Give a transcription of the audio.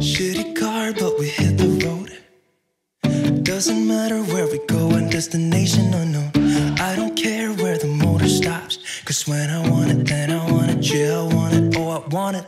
Shitty car, but we hit the road. Doesn't matter where we go, and destination unknown. I don't care where the motor stops. Cause when I want it, then I want it. Yeah, I want it. Oh, I want it.